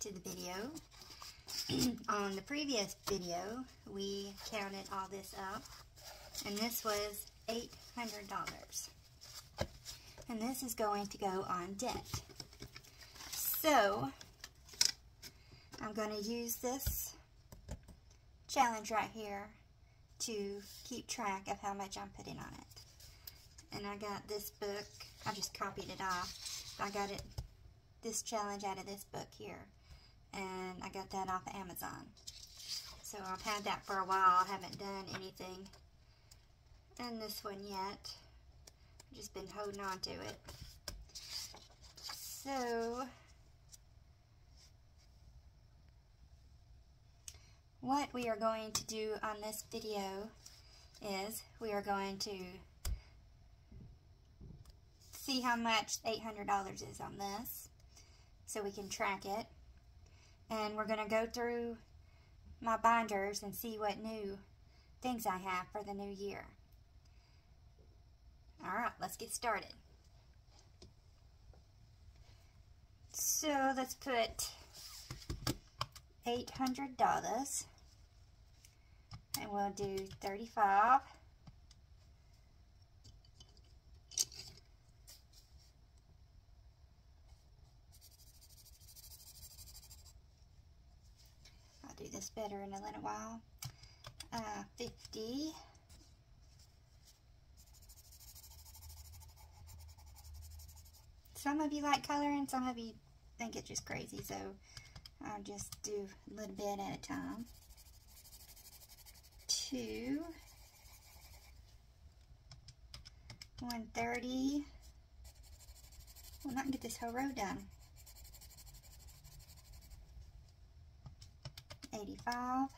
to the video. On the previous video, we counted all this up, and this was $800. And this is going to go on debt. So, I'm going to use this challenge right here to keep track of how much I'm putting on it. And I got this book, I just copied it off. I got it, this challenge out of this book here. And I got that off of Amazon. So I've had that for a while. I haven't done anything in this one yet. I've just been holding on to it. So, what we are going to do on this video is we are going to see how much $800 is on this so we can track it and we're going to go through my binders and see what new things I have for the new year. Alright, let's get started. So let's put $800 and we'll do 35 I'll do this better in a little while uh, 50 some of you like coloring some of you think it's just crazy so I'll just do a little bit at a time. Two, 130. Well, not get this whole row done. 85.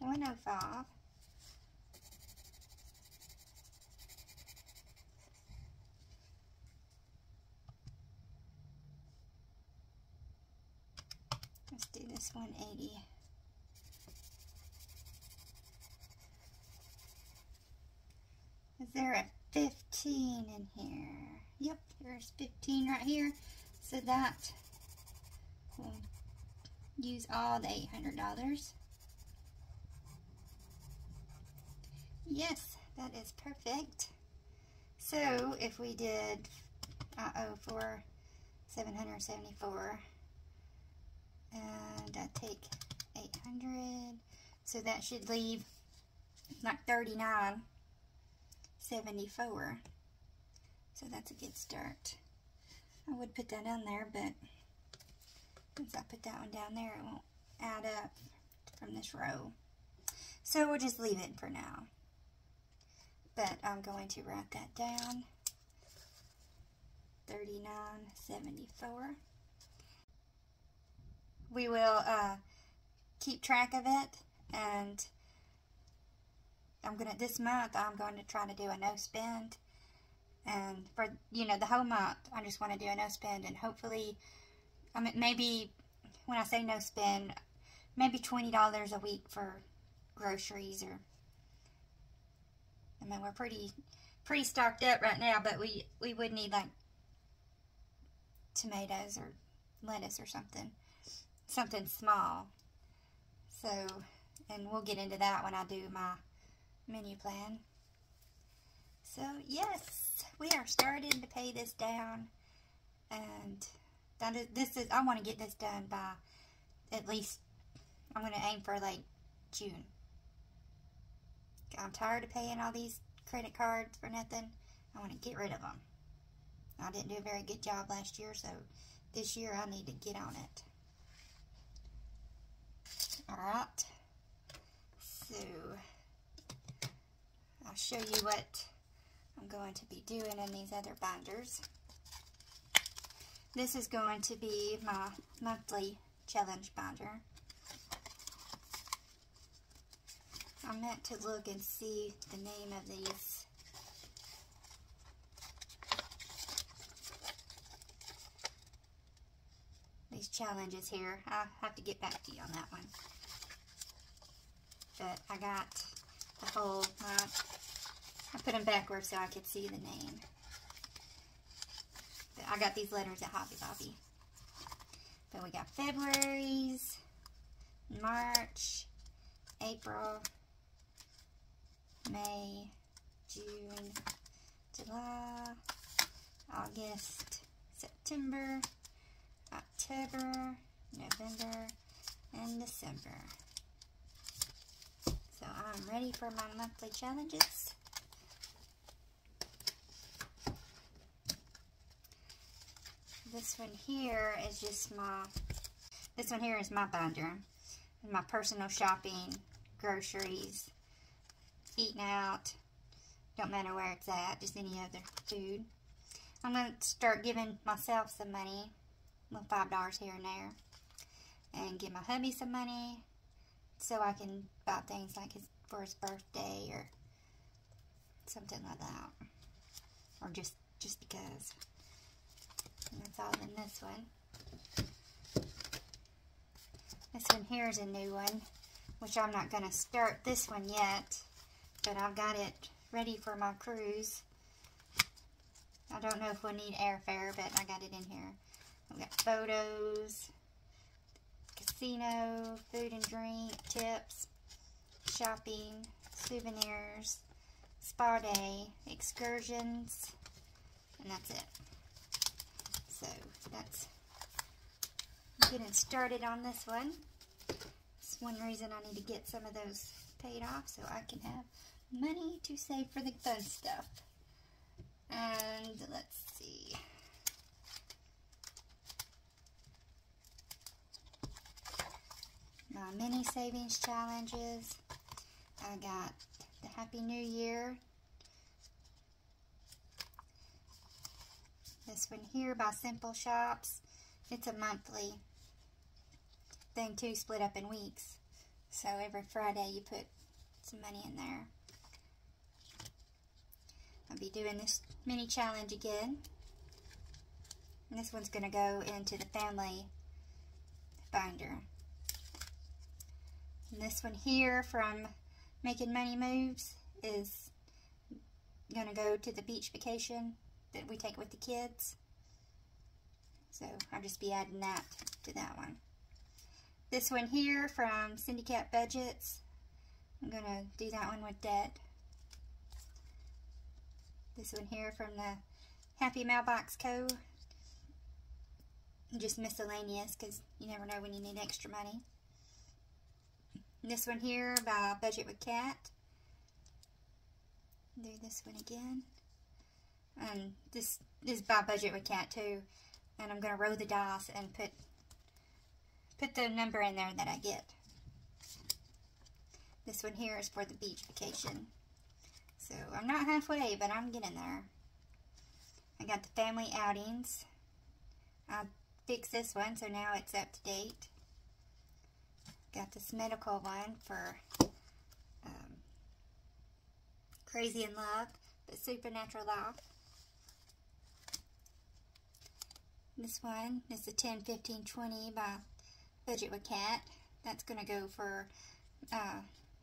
One oh five. Let's do this 180. Is there a 15 in here? Yep, there's 15 right here. So that will use all the $800. Yes, that is perfect. So if we did, uh-oh, for 774, and I take 800 so that should leave like 39 74 so that's a good start I would put that on there but since I put that one down there it won't add up from this row. So we'll just leave it for now. But I'm going to write that down. 39.74 we will uh, keep track of it and I'm gonna this month I'm going to try to do a no spend and for you know the whole month I just want to do a no spend and hopefully I mean maybe when I say no spend maybe $20 a week for groceries or I mean we're pretty pretty stocked up right now but we we would need like tomatoes or lettuce or something something small. So, and we'll get into that when I do my menu plan. So, yes, we are starting to pay this down. And this is, I want to get this done by at least, I'm going to aim for like June. I'm tired of paying all these credit cards for nothing. I want to get rid of them. I didn't do a very good job last year, so this year I need to get on it. Alright, so I'll show you what I'm going to be doing in these other binders. This is going to be my monthly challenge binder. I meant to look and see the name of these. These challenges here. I'll have to get back to you on that one but I got the whole, uh, I put them backwards so I could see the name. I got these letters at Hobby Lobby. But we got February's, March, April, May, June, July, August, September, October, November, and December. So I'm ready for my monthly challenges. This one here is just my, this one here is my binder. My personal shopping, groceries, eating out, don't matter where it's at, just any other food. I'm going to start giving myself some money, little $5 here and there, and give my hubby some money so I can buy things like his, for his birthday or something like that. Or just, just because. That's all in this one. This one here is a new one, which I'm not going to start this one yet, but I've got it ready for my cruise. I don't know if we'll need airfare, but I got it in here. We got photos, casino, food and drink, tips, shopping, souvenirs, spa day, excursions, and that's it. So that's getting started on this one. It's one reason I need to get some of those paid off so I can have money to save for the fun stuff. And let's see. My mini savings challenges. I got the Happy New Year. This one here by Simple Shops. It's a monthly thing too, split up in weeks. So every Friday you put some money in there. I'll be doing this mini challenge again. And this one's going to go into the family binder. And this one here from Making Money Moves is going to go to the beach vacation that we take with the kids. So I'll just be adding that to that one. This one here from Syndicate Budgets, I'm going to do that one with debt. This one here from the Happy Mailbox Co. Just miscellaneous because you never know when you need extra money. This one here by Budget with Cat. Do this one again. And this is by Budget with Cat too. And I'm going to roll the dice and put put the number in there that I get. This one here is for the beach vacation. So I'm not halfway, but I'm getting there. I got the family outings. I fixed this one, so now it's up to date. Got this medical one for um, Crazy in Love, but Supernatural Life. This one is the 10, 15, 20 by Budget with Cat. That's going to go for uh,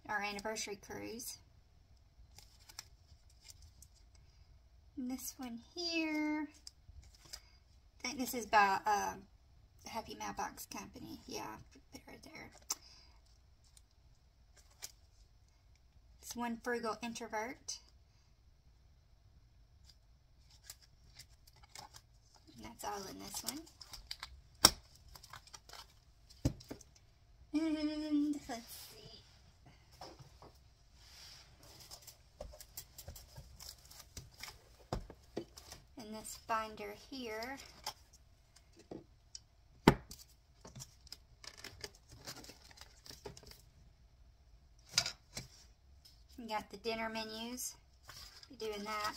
our anniversary cruise. And this one here, I think this is by uh, Happy Mailbox Company. Yeah, put it right there. It's one frugal introvert. And that's all in this one. And let's in this binder here. We got the dinner menus. Be doing that.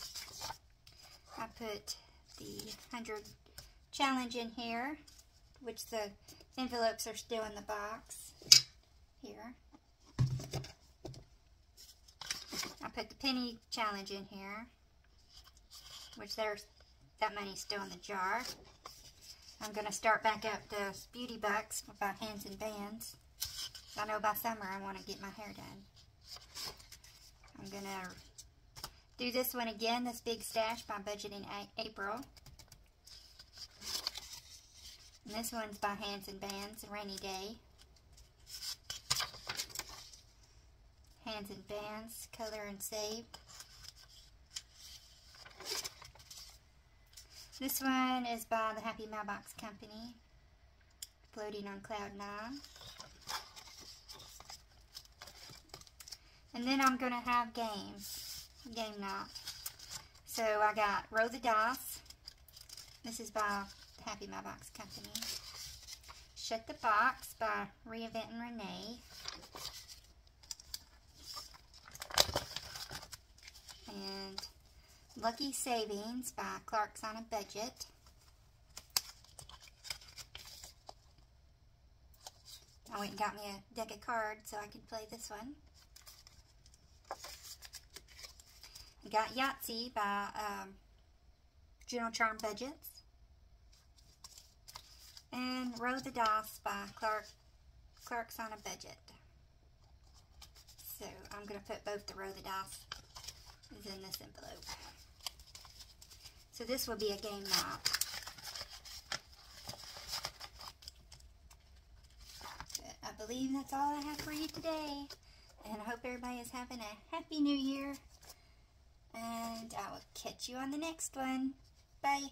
I put the 100 challenge in here, which the envelopes are still in the box here. I put the penny challenge in here, which there's that money's still in the jar. I'm going to start back up the beauty bucks by Hands and Bands. I know by summer I want to get my hair done. I'm going to do this one again, this Big Stash by Budgeting April. And this one's by Hands and Bands, Rainy Day. Hands and Bands, Color and Save. This one is by the Happy Mailbox Company, Floating on Cloud 9. And then I'm going to have games, game night. So I got Roll the Dice. This is by Happy Mailbox Company. Shut the Box by Reinventing Renee. And Lucky Savings by Clark's on a Budget. I went and got me a deck of cards so I could play this one. Got Yahtzee by um, General Charm Budgets. And Roll the Dice by Clark, Clark's on a Budget. So I'm going to put both the Roll the Dice in this envelope. So this will be a game. But I believe that's all I have for you today. And I hope everybody is having a happy new year. And I will catch you on the next one. Bye.